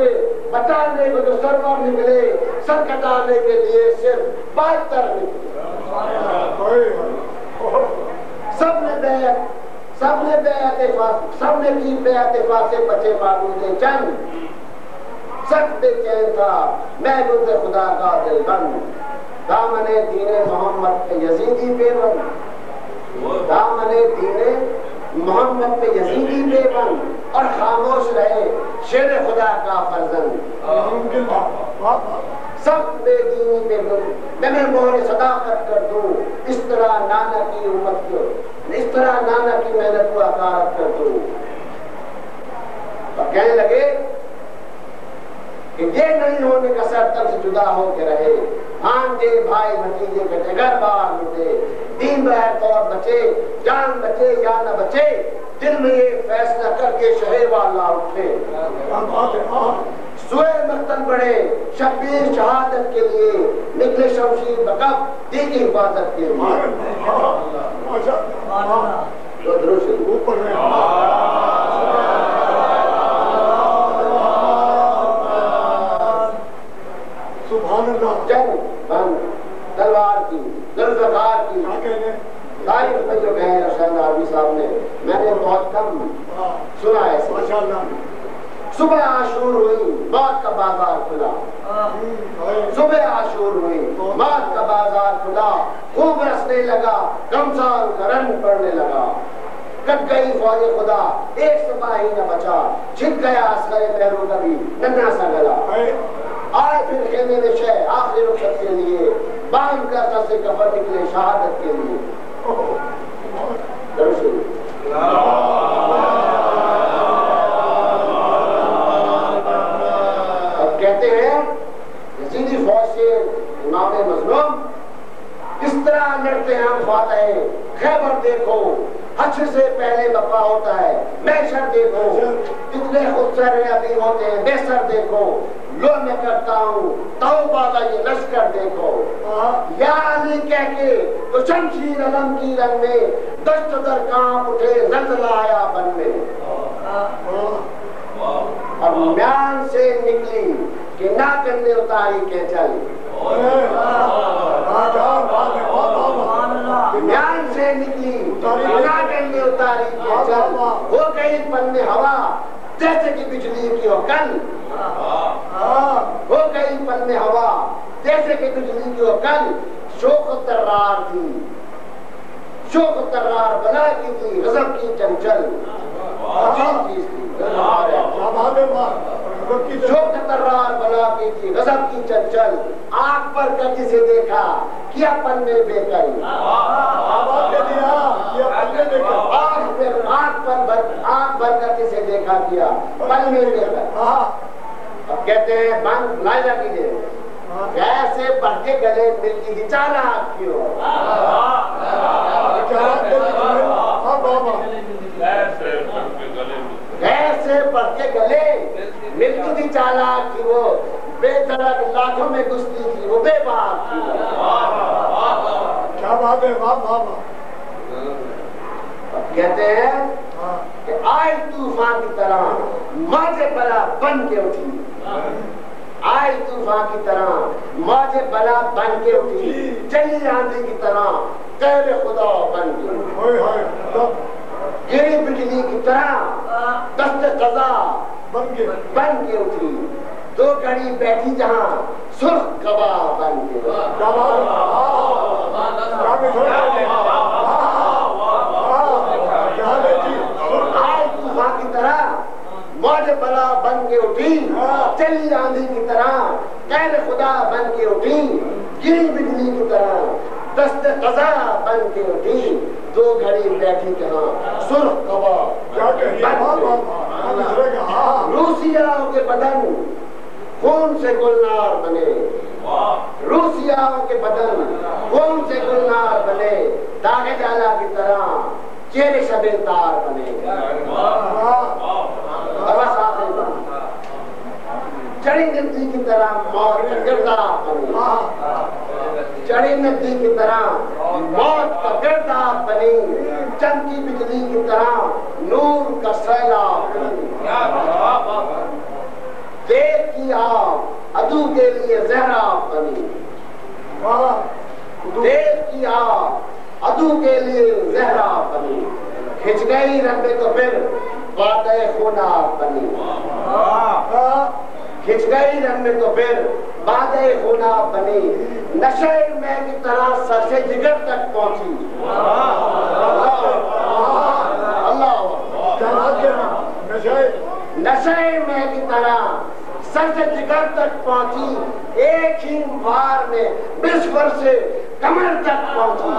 के बचाने को जो सरवर निकले सर कटाने के लिए सिर्फ़ बहत्तर निकले सबने बैत सबने बैत सबने की बैत से बचे बाबूजे चंद। सब बेचैन था, मैं बुद्ध खुदा का दिल बंद। दामने दीने मोहम्मद यजीदी बेबंद दामने दीने मोहम्मद पे यजीदी बेबंद और खामोश रहे। शेर खुदा का फर्जंद। सब बेदीनी पे मैं मैं मोहर सदाकत कर दूँ। इस तरह नाना की उम्मत को इस तरह नाना की मेहनत को अकारत कर दूँ। और कहने लगे कि ये नहीं होने का सर तब से जुदा होके रहे। भांजे भाई भतीजे कटे घर बाहर लुटे। दीन बहर तौर बचे जान बचे या न बचे दिल में ये फैसला करके शहर वाला उठे। सुए मक्तन बढ़े शब्बीर शहादत के लिए निकले शमशीर बकब दी की हिफाजत के लिए। ऊपर अल्लाह। जंग बंद तलवार की जुल्फकार की। तारीफ़ में जो कहे हुसैन आर्मी साहब ने मैंने बहुत कम हाँ, सुना है सुबह आशूर हुई मौत का बाज़ार खुला। सुबह आशूर हुई मौत का बाज़ार खुला। खूब रसने लगा का रंग पड़ने लगा। कट गई फौज खुदा एक सिपाही न बचा। छिप गया असगर पैरों का भी नन्ना सा गला। आए फिर खेमे में शह आखिरी रुखसत के लिए। बाँध कर से कफन निकले शहादत के लिए। देखो कितने खुदसर अभी होते हैं बेसर देखो। लो मैं करता हूँ तौबा का ये लश्कर देखो। हाँ, या अली कह के तो शमशीर अलम की रंग में दस्त दर काँप उठे जलजला आया बन में। हाँ, और म्यान से निकली कि ना करने उतारी के चल। है। म्यान से निकली ना करने उतारी के चल। हो गई पल में हवा जैसे कि बिजली की हो कल। हाँ, हो गई पल में हवा। जैसे कि बिजली की हो कल शोक तर्रार थी। शोक तर्रार बना की थी गजब की चंचल। अजीब चीज़ थी। क्या बात है। शोक तर्रार बना की थी गजब की चंचल। आँख पर कर जिसे देखा किया पल में बेकल। आँख पर पर भर कर जिसे देखा किया पल में बेकल। अब कहते हैं बंद लाइला कीजिए कैसे बढ़ के गले मिलती थी चाला क्यों क्या बात कह दी तुमने? हाँ। कैसे बढ़ के गले मिलती थी चाला की वो बेधड़क लाखों में घुसती थी वो बेबाक थी क्या बात है, वाह, वाह, वाह। कहते हाँ, कि आए तूफ़ान की तरह मौजे बला बन के उठी आए तूफ़ान की तरह मौजे बला बन के उठी चली आंधी की तरह तेरे खुदा बन के गिरी बिजली की तरह दस्त कजा बन गए। बन के उठी दो घड़ी बैठी जहाँ सुर्ख कबा बन के क्या बात है? हाँ, क्या मिठो है? हाँ, हाँ, क्या है जी? आए तूफ़ान की तरह मौज बला बन के उठी चली आंधी की तरह कैद खुदा बन के उठी गिरी बिजली की तरह दस्त कजा बन के उठी दो घड़ी बैठी जहाँ सुर्ख कबा है? हाँ, रूसियाओं के बदन खून से गुलनार बने? रूसियाओं के बदन खून से गुलनार बने? दागे जाला की तरह चेहरे शबे तार बने हाँ, और बस आखिरी बात। चढ़ी नदी की तरह। मौत का हाँ, चढ़ी नदी की तरह। मौत का किरदार बनी। चमकी बिजली की तरह नूर का सैलाब देख अदू के लिए जहरा बनी। देश की आग अदू के लिए जहरा बनी। खिंच गई रंग तो फिर बादे खूना बनी। खिंच गई रंग में तो फिर बादे खूना बनी। नशे में की तरह सर से जिगर तक पहुँची। नशे में की तरह सर से जिगर तक पहुँची। एक ही बार में विश्व से कमर तक पहुँची।